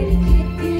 you